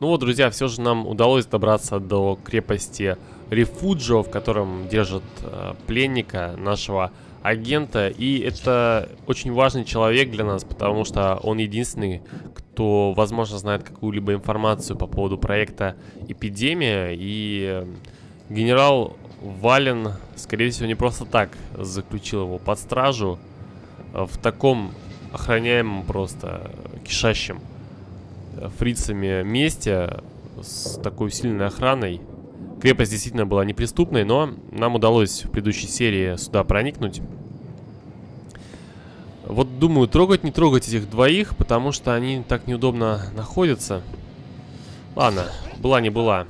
Ну вот, друзья, все же нам удалось добраться до крепости Рефуджо, в котором держат э, пленника нашего агента. И это очень важный человек для нас, потому что он единственный, кто, возможно, знает какую-либо информацию по поводу проекта «Эпидемия». И э, генерал Вален, скорее всего, не просто так заключил его под стражу э, в таком охраняемом просто кишащем э, фрицами месте с такой сильной охраной. Крепость действительно была неприступной, но нам удалось в предыдущей серии сюда проникнуть. Вот думаю, трогать, не трогать этих двоих, потому что они так неудобно находятся. Ладно, была не была.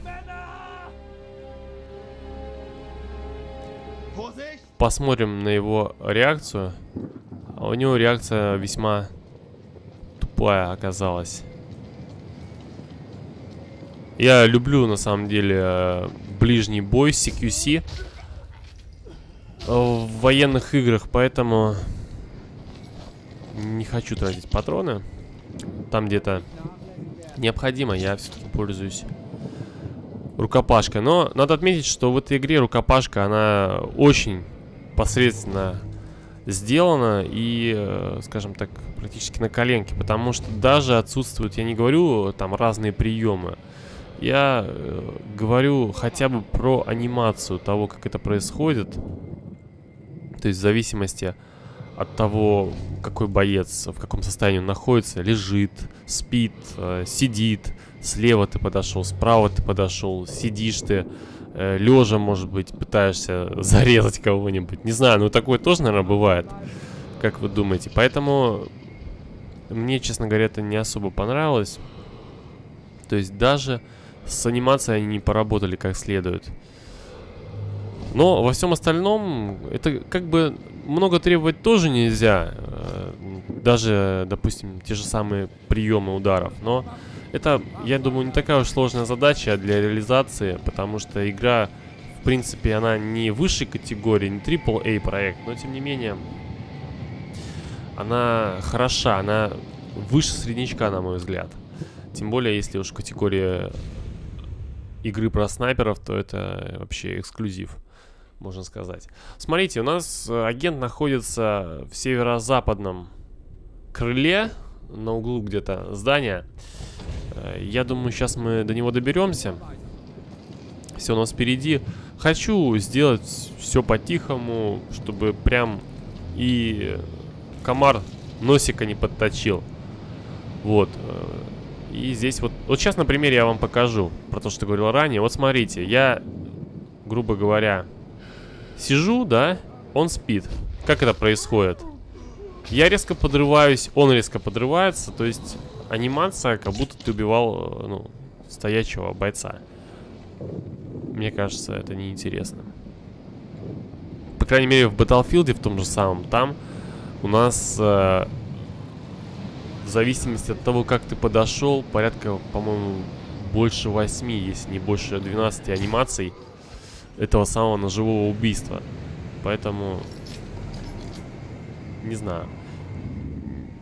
Посмотрим на его реакцию. А у него реакция весьма тупая оказалась. Я люблю, на самом деле, э, ближний бой CQC в военных играх, поэтому не хочу тратить патроны. Там где-то необходимо, я все-таки пользуюсь рукопашкой. Но надо отметить, что в этой игре рукопашка, она очень посредственно сделана и, э, скажем так, практически на коленке. Потому что даже отсутствуют, я не говорю там разные приемы, я э, говорю хотя бы про анимацию того, как это происходит. То есть в зависимости от того, какой боец, в каком состоянии он находится, лежит, спит, э, сидит, слева ты подошел, справа ты подошел, сидишь ты, э, лежа, может быть, пытаешься зарезать кого-нибудь. Не знаю, ну такое тоже, наверное, бывает. Как вы думаете? Поэтому мне, честно говоря, это не особо понравилось. То есть даже с анимацией они не поработали как следует. Но во всем остальном, это как бы много требовать тоже нельзя. Э, даже, допустим, те же самые приемы ударов. Но это, я думаю, не такая уж сложная задача для реализации, потому что игра, в принципе, она не высшей категории, не AAA проект, но тем не менее, она хороша, она выше среднячка, на мой взгляд. Тем более, если уж категория игры про снайперов, то это вообще эксклюзив, можно сказать. Смотрите, у нас э, агент находится в северо-западном крыле, на углу где-то здания. Э, я думаю, сейчас мы до него доберемся. Все у нас впереди. Хочу сделать все по-тихому, чтобы прям и комар носика не подточил. Вот. Э, и здесь вот... Вот сейчас на примере я вам покажу про то, что говорил ранее. Вот смотрите, я, грубо говоря, сижу, да, он спит. Как это происходит? Я резко подрываюсь, он резко подрывается, то есть анимация, как будто ты убивал, ну, стоячего бойца. Мне кажется, это неинтересно. По крайней мере, в Battlefield, в том же самом, там у нас э, в зависимости от того, как ты подошел, порядка, по-моему, больше 8, если не больше 12 анимаций этого самого ножевого убийства. Поэтому, не знаю.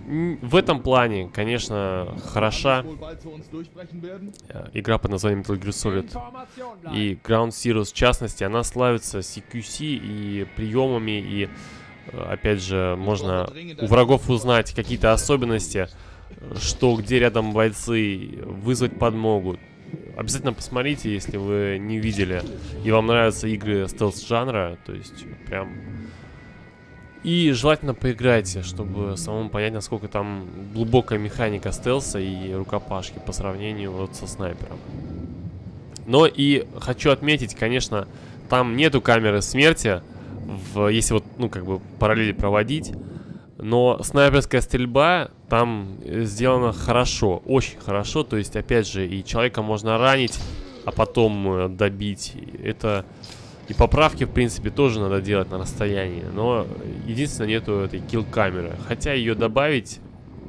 В этом плане, конечно, хороша э, игра под названием Metal Gear Solid и Ground Zero в частности, она славится CQC и приемами, и Опять же, можно у врагов узнать какие-то особенности, что где рядом бойцы, вызвать подмогу. Обязательно посмотрите, если вы не видели и вам нравятся игры стелс-жанра, то есть прям... И желательно поиграйте, чтобы самому понять, насколько там глубокая механика стелса и рукопашки по сравнению вот со снайпером. Но и хочу отметить, конечно, там нету камеры смерти, в, если вот, ну, как бы параллели проводить. Но снайперская стрельба там сделана хорошо, очень хорошо. То есть, опять же, и человека можно ранить, а потом э, добить. Это и поправки, в принципе, тоже надо делать на расстоянии. Но единственное, нету этой килл-камеры. Хотя ее добавить,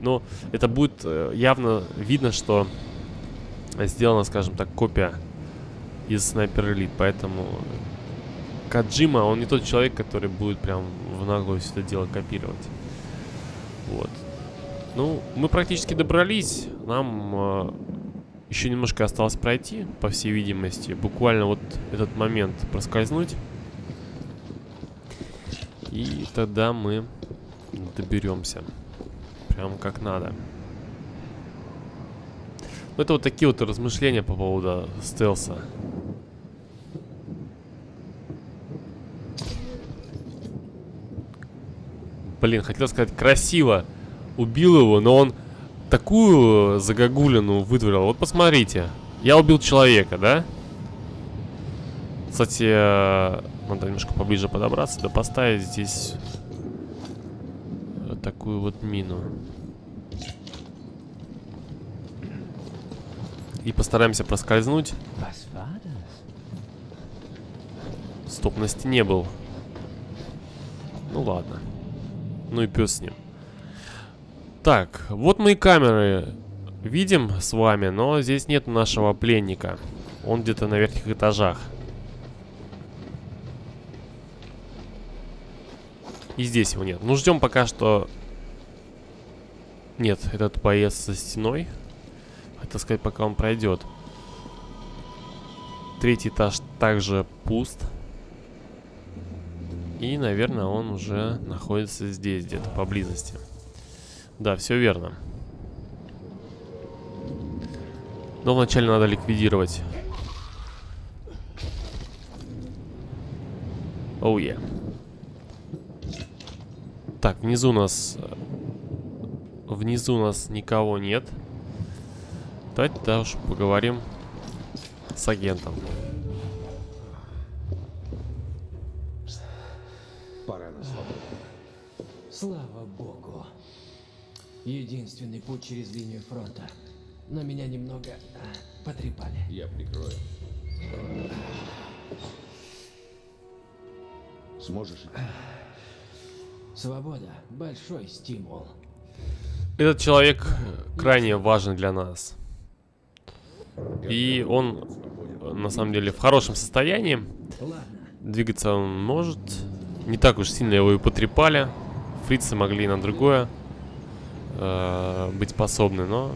но это будет э, явно видно, что сделана, скажем так, копия из Sniper Elite. Поэтому Каджима, он не тот человек, который будет прям в наглую все это дело копировать. Вот. Ну, мы практически добрались. Нам э, Еще немножко осталось пройти, по всей видимости. Буквально вот этот момент проскользнуть. И тогда мы доберемся. Прям как надо. Ну, это вот такие вот размышления по поводу стелса. Блин, хотел сказать красиво. Убил его, но он такую загогулину вытворил. Вот посмотрите. Я убил человека, да? Кстати, э, надо немножко поближе подобраться, да поставить здесь такую вот мину. И постараемся проскользнуть. Стоп, на стене был. Ну ладно. Ну и пес с ним. Так, вот мы и камеры видим с вами, но здесь нет нашего пленника. Он где-то на верхних этажах. И здесь его нет. Ну, ждем пока что... Нет, этот боец за стеной. Хотел сказать, пока он пройдет. Третий этаж также пуст. И, наверное, он уже находится здесь, где-то поблизости. Да, все верно. Но вначале надо ликвидировать. Оу, oh, yeah. Так, внизу нас... Внизу у нас никого нет. Давайте уж поговорим с агентом. Единственный путь через линию фронта. Но меня немного а, потрепали. Я прикрою. Сможешь идти? Свобода – большой стимул. Этот человек крайне важен для нас. И он, на самом деле, в хорошем состоянии. Двигаться он может. Не так уж сильно его и потрепали. Фрицы могли на другое э, быть способны, но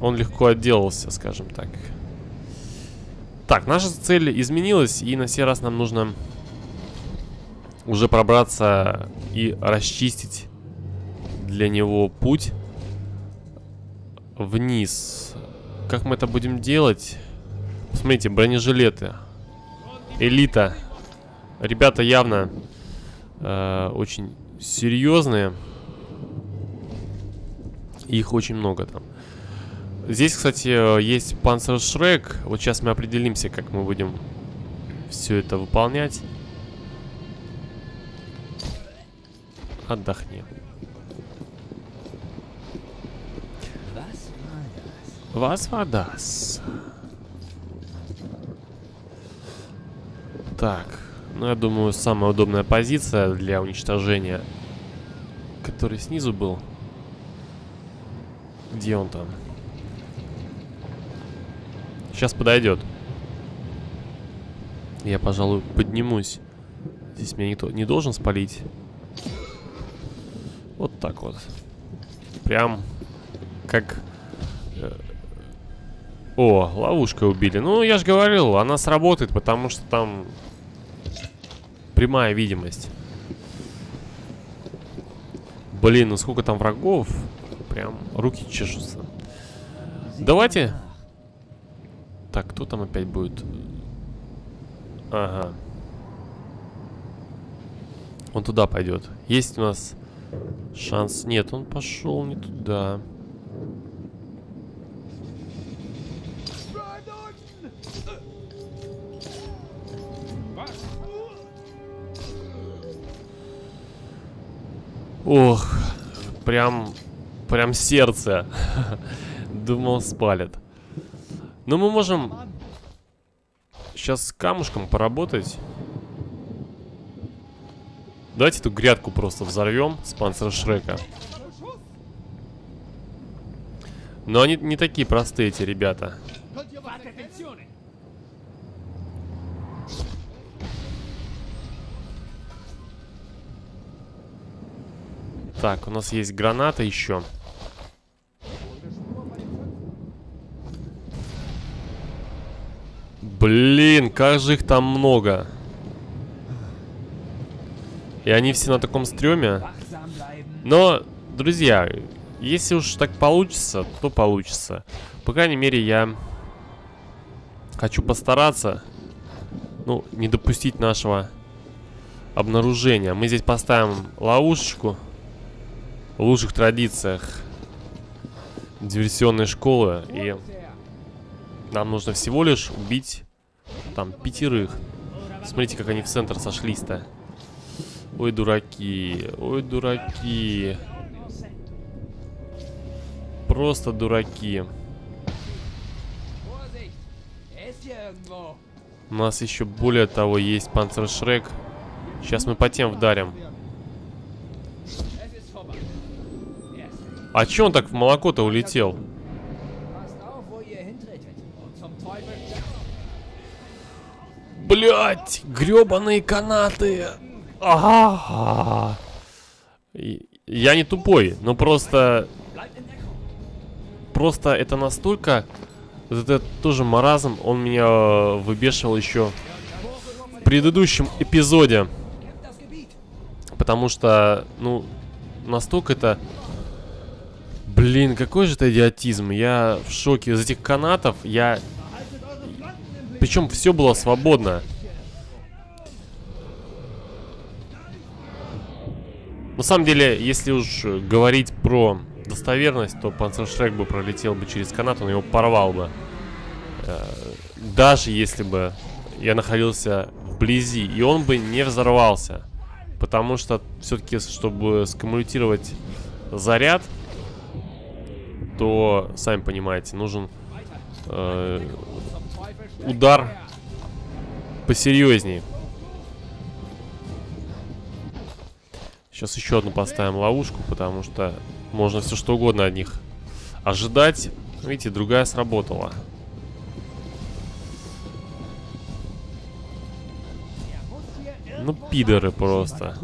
он легко отделался, скажем так. Так, наша цель изменилась, и на сей раз нам нужно уже пробраться и расчистить для него путь вниз. Как мы это будем делать? Посмотрите, бронежилеты. Элита. Ребята явно э, очень серьезные. Их очень много там. Здесь, кстати, есть Панцершрек. Вот сейчас мы определимся, как мы будем все это выполнять. Отдохни. Вас водас. Так, ну я думаю, самая удобная позиция для уничтожения, который снизу был. Где он там? Сейчас подойдет. Я, пожалуй, поднимусь. Здесь меня никто не должен спалить. Вот так вот. Прям как... Э, о, ловушкой убили. Ну, я же говорил, она сработает, потому что там прямая видимость. Блин, ну сколько там врагов. Прям руки чешутся. Давайте. Так, кто там опять будет? Ага. Он туда пойдет. Есть у нас Шанс нет, он пошел не туда. Ох, прям, прям сердце. Думал, спалят. Но мы можем сейчас с камушком поработать. Давайте эту грядку просто взорвем с Шрека. Но они не такие простые, эти ребята. Так, у нас есть граната еще. Блин, как же их там много. И они все на таком стреме. Но, друзья, если уж так получится, то получится. По крайней мере, я хочу постараться, ну, не допустить нашего обнаружения. Мы здесь поставим ловушечку в лучших традициях диверсионной школы. И нам нужно всего лишь убить там пятерых. Смотрите, как они в центр сошлись-то. Ой, дураки. Ой, дураки. Просто дураки. У нас еще более того есть панцершрек. Сейчас мы по тем вдарим. А че он так в молоко-то улетел? Блять, гребаные канаты. Ага. Я не тупой, но просто... Просто это настолько... Это тоже маразм, он меня э, выбешивал еще в предыдущем эпизоде. Потому что, ну, настолько это... Блин, какой же это идиотизм. Я в шоке. Из этих канатов я... Причем все было свободно. На самом деле, если уж говорить про достоверность, то Панцершрек бы пролетел бы через канат, он его порвал бы. Э, даже если бы я находился вблизи, и он бы не взорвался. Потому что все-таки, чтобы скоммутировать заряд, то, сами понимаете, нужен э, удар посерьезнее. Сейчас еще одну поставим ловушку, потому что можно все что угодно от них ожидать. Видите, другая сработала. Ну, пидоры просто.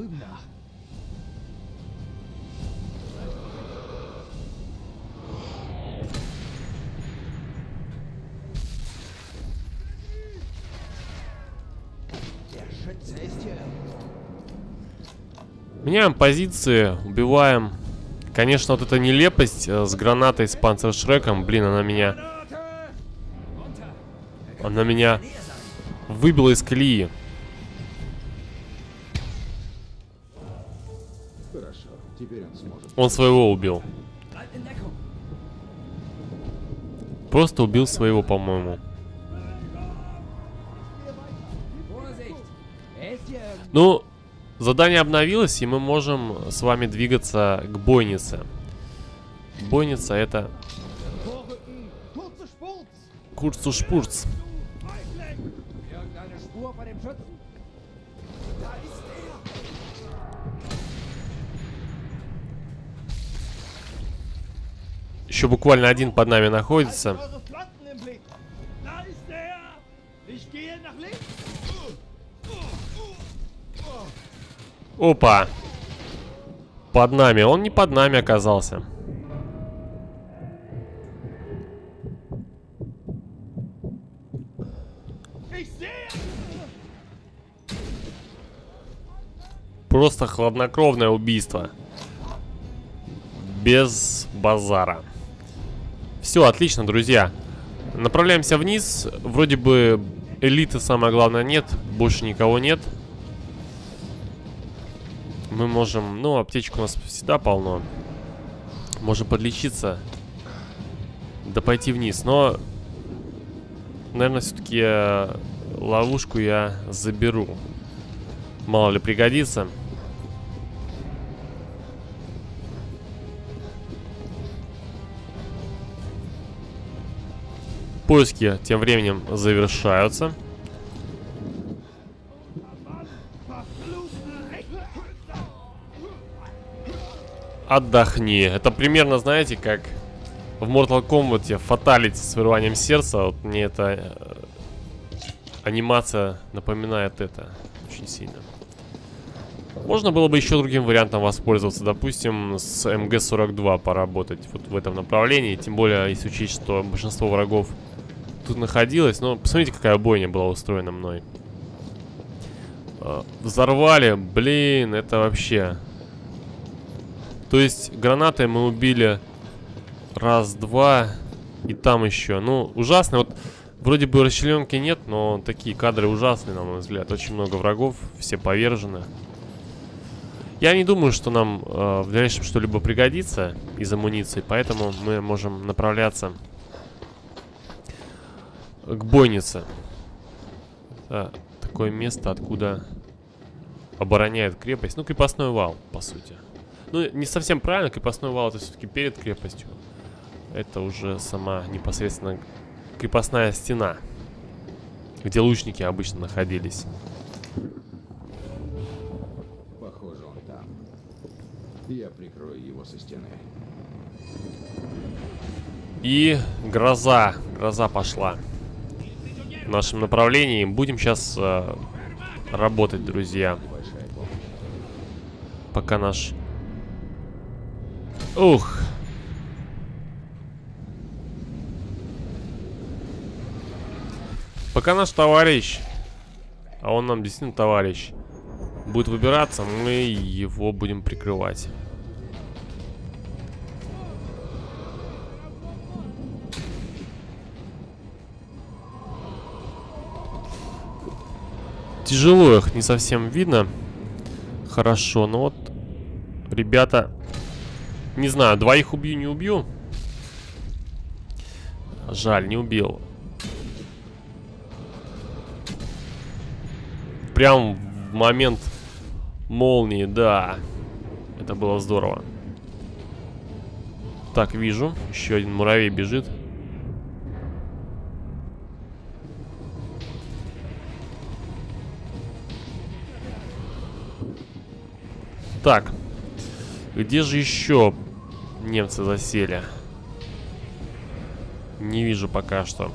Меняем позиции, убиваем. Конечно, вот эта нелепость э, с гранатой с панцершреком, блин, она меня... Она меня выбила из колеи. Он своего убил. Просто убил своего, по-моему. Ну, задание обновилось, и мы можем с вами двигаться к бойнице. Бойница это... Курцу-шпурц. Еще буквально один под нами находится. Опа. Под нами. Он не под нами оказался. Просто хладнокровное убийство. Без базара. Все, отлично, друзья. Направляемся вниз. Вроде бы элиты, самое главное, нет. Больше никого нет. Мы можем... Ну, аптечек у нас всегда полно. Можем подлечиться. Да пойти вниз. Но... Наверное, все-таки э, ловушку я заберу. Мало ли пригодится. Поиски тем временем завершаются. Отдохни. Это примерно, знаете, как в Mortal Kombat фаталити с вырыванием сердца. Вот мне эта э, анимация напоминает это очень сильно. Можно было бы еще другим вариантом воспользоваться. Допустим, с МГ-42 поработать вот в этом направлении. Тем более, если учесть, что большинство врагов тут находилось. Но посмотрите, какая бойня была устроена мной. Э, взорвали, блин, это вообще... То есть гранатой мы убили раз, два и там еще. Ну, ужасно. Вот вроде бы расчленки нет, но такие кадры ужасные, на мой взгляд. Очень много врагов, все повержены. Я не думаю, что нам э, в дальнейшем что-либо пригодится из амуниции, поэтому мы можем направляться к бойнице. Это такое место, откуда обороняет крепость. Ну, крепостной вал, по сути. Ну, не совсем правильно, крепостной вал это все-таки перед крепостью. Это уже сама непосредственно крепостная стена, где лучники обычно находились. Я прикрою его со стены. И гроза. Гроза пошла. В нашем направлении. Будем сейчас э, работать, друзья. Пока наш... Ух. Пока наш товарищ, а он нам действительно товарищ, будет выбираться, мы его будем прикрывать. Тяжело их не совсем видно. Хорошо, но вот ребята... Не знаю, двоих убью, не убью. Жаль, не убил. Прям в момент молнии, да. Это было здорово. Так, вижу. Еще один муравей бежит. Так. Где же еще немцы засели? Не вижу пока что.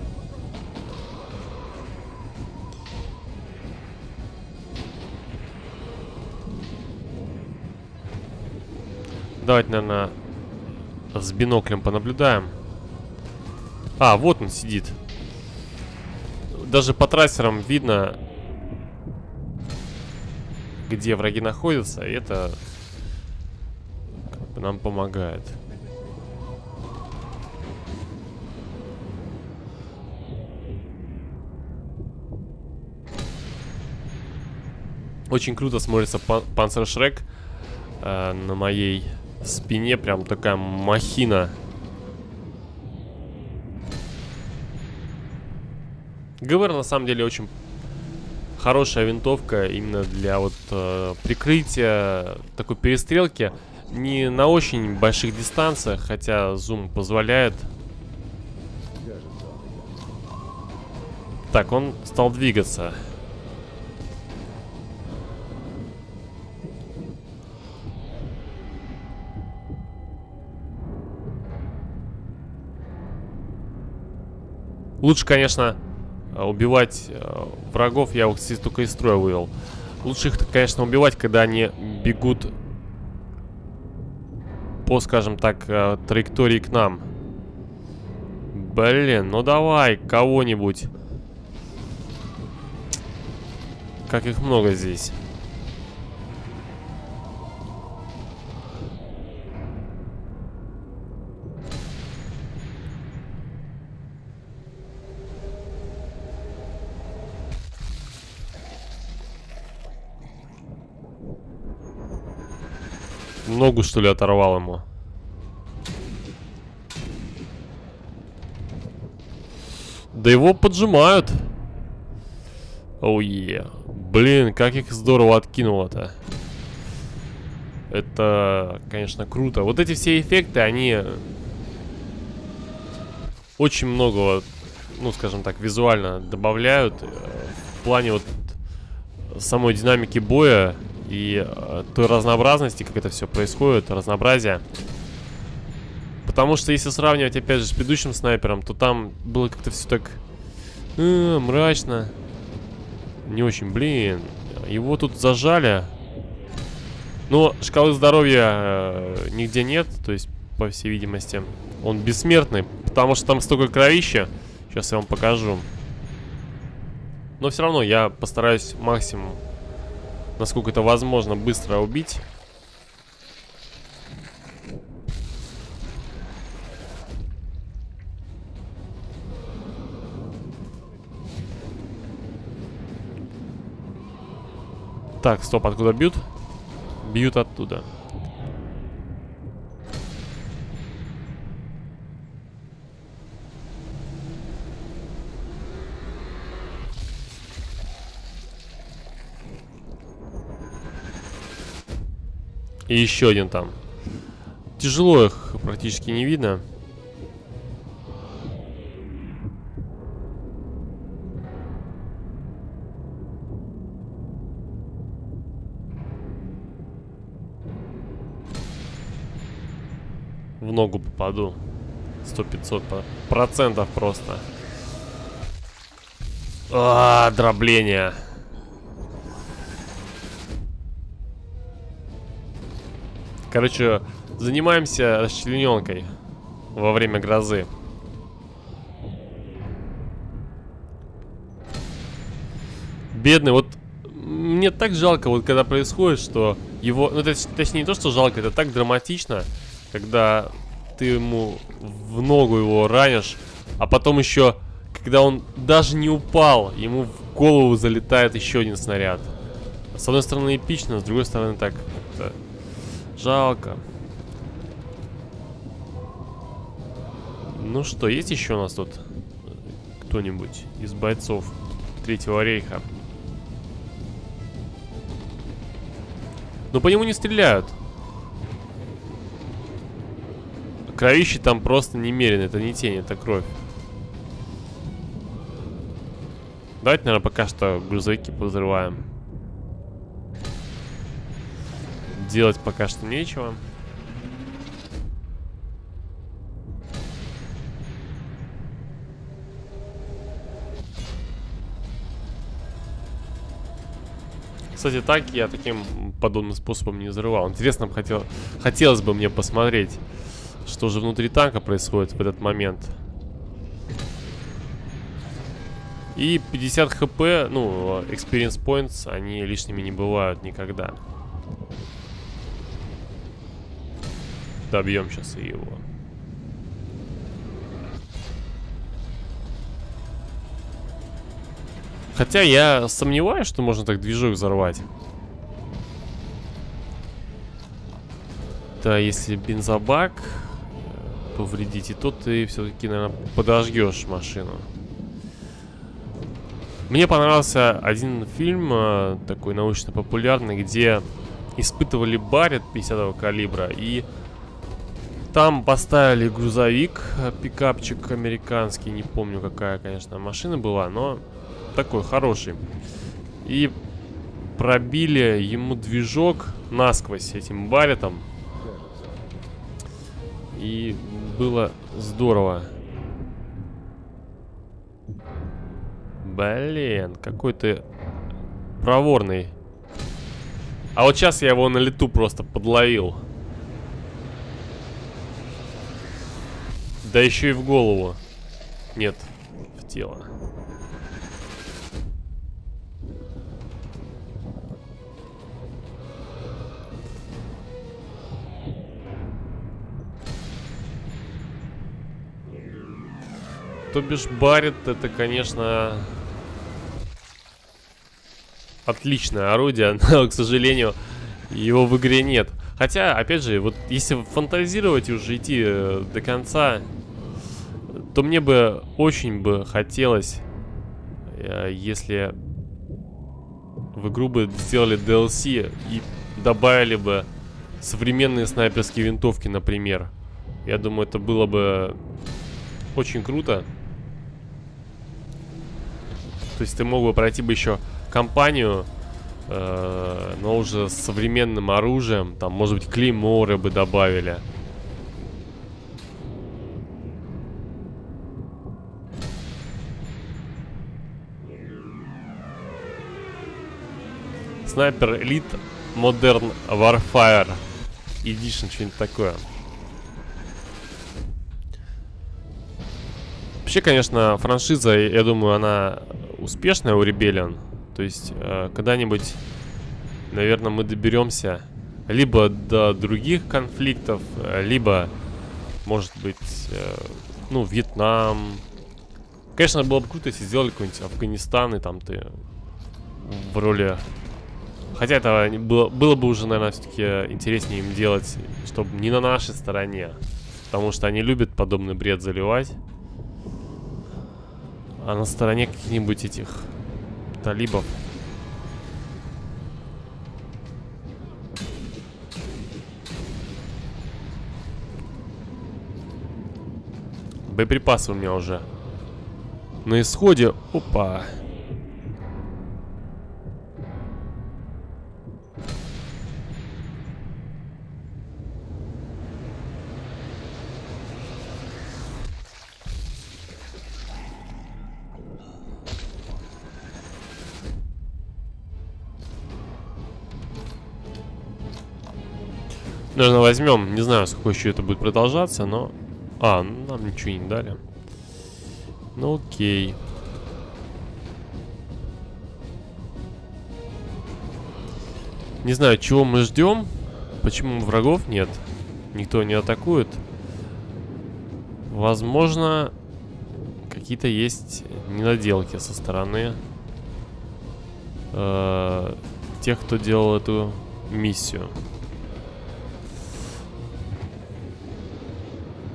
Давайте, наверное, с биноклем понаблюдаем. А, вот он сидит. Даже по трассерам видно, где враги находятся, и это нам помогает. Очень круто смотрится пан Панцершрек э, на моей спине. Прям такая махина. ГВР на самом деле очень хорошая винтовка именно для вот э, прикрытия такой перестрелки. Не на очень больших дистанциях, хотя зум позволяет. Так, он стал двигаться. Лучше, конечно, Э, убивать э, врагов, я вот здесь только из строя вывел. Лучше их, конечно, убивать, когда они бегут по, скажем так, э, траектории к нам. Блин, ну давай, кого-нибудь. Как их много здесь. Ногу, что ли, оторвал ему. Да его поджимают. Оу oh, yeah. Блин, как их здорово откинуло-то. Это, конечно, круто. Вот эти все эффекты, они очень много, ну, скажем так, визуально добавляют. Э, в плане вот самой динамики боя и э, той разнообразности, как это все происходит, разнообразие. Потому что если сравнивать, опять же, с предыдущим снайпером, то там было как-то все так э, мрачно. Не очень, блин. Его тут зажали. Но шкалы здоровья э, нигде нет, то есть, по всей видимости, он бессмертный, потому что там столько кровища. Сейчас я вам покажу. Но все равно я постараюсь максимум, насколько это возможно, быстро убить. Так, стоп, откуда бьют? Бьют оттуда. И еще один там. Тяжело их практически не видно. В ногу попаду. Сто пятьсот процентов просто. А, дробление. Короче, занимаемся расчлененкой во время грозы. Бедный, вот мне так жалко, вот когда происходит, что его... Ну, это, точнее, не то, что жалко, это так драматично, когда ты ему в ногу его ранишь, а потом еще, когда он даже не упал, ему в голову залетает еще один снаряд. С одной стороны эпично, с другой стороны так Жалко. Ну что, есть еще у нас тут кто-нибудь из бойцов Третьего рейха? Но по нему не стреляют. Кровищи там просто немерено. Это не тень, это кровь. Давайте, наверное, пока что грузовики взрываем. Делать пока что нечего. Кстати, так я таким подобным способом не взрывал. Интересно, хотел, хотелось бы мне посмотреть, что же внутри танка происходит в этот момент. И 50 хп, ну, experience points, они лишними не бывают никогда. Добьем сейчас и его. Хотя я сомневаюсь, что можно так движок взорвать. Да, если бензобак э, повредите, то ты все-таки, наверное, подожгешь машину. Мне понравился один фильм, э, такой научно-популярный, где испытывали барет 50 калибра и там поставили грузовик, э, пикапчик американский, не помню какая, конечно, машина была, но такой хороший. И пробили ему движок насквозь этим баритом. И было здорово. Блин, какой ты проворный. А вот сейчас я его на лету просто подловил. Да еще и в голову. Нет, в тело. То бишь Барит это, конечно, отличное орудие, но, к сожалению, его в игре нет. Хотя, опять же, вот если фантазировать и уже идти э, до конца, то мне бы очень бы хотелось, э, если в игру бы сделали DLC и добавили бы современные снайперские винтовки, например. Я думаю, это было бы очень круто. То есть ты мог бы пройти бы еще кампанию, э, но уже с современным оружием. Там, может быть, клейморы бы добавили. Снайпер Элит Modern Warfare Edition, что-нибудь такое. Вообще, конечно, франшиза, я думаю, она успешная у Rebellion. То есть, э, когда-нибудь, наверное, мы доберемся либо до других конфликтов, либо, может быть, э, ну, Вьетнам. Конечно, было бы круто, если сделали какой-нибудь Афганистан, и там ты в роли... Хотя это было, было бы уже, наверное, все-таки интереснее им делать, чтобы не на нашей стороне. Потому что они любят подобный бред заливать. А на стороне каких-нибудь этих талибов. Боеприпасы у меня уже на исходе. Опа. Наверное, возьмем. Не знаю, сколько еще это будет продолжаться, но... А, ну, нам ничего не дали. Ну окей. Не знаю, чего мы ждем. Почему врагов нет? Никто не атакует. Возможно, какие-то есть недоделки со стороны э, тех, кто делал эту миссию.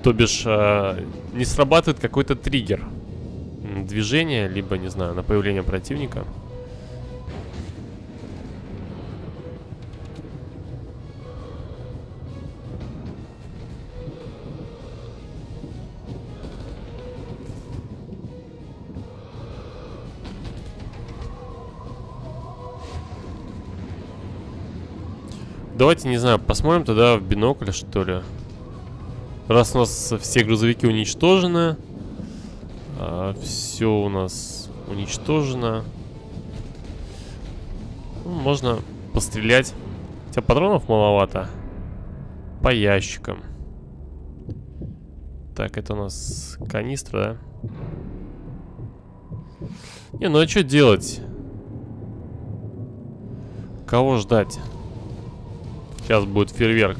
То бишь, э, не срабатывает какой-то триггер движения, либо, не знаю, на появление противника. Давайте, не знаю, посмотрим тогда в бинокль, что ли. Раз у нас все грузовики уничтожены, а, все у нас уничтожено. Ну, можно пострелять. Хотя патронов маловато. По ящикам. Так, это у нас канистра, да? Не, ну а что делать? Кого ждать? Сейчас будет фейерверк.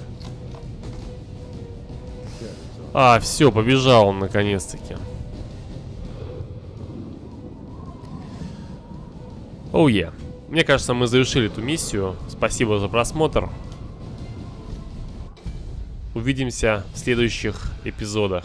А, все, побежал он наконец-таки. Оу, oh, yeah. Мне кажется, мы завершили эту миссию. Спасибо за просмотр. Увидимся в следующих эпизодах.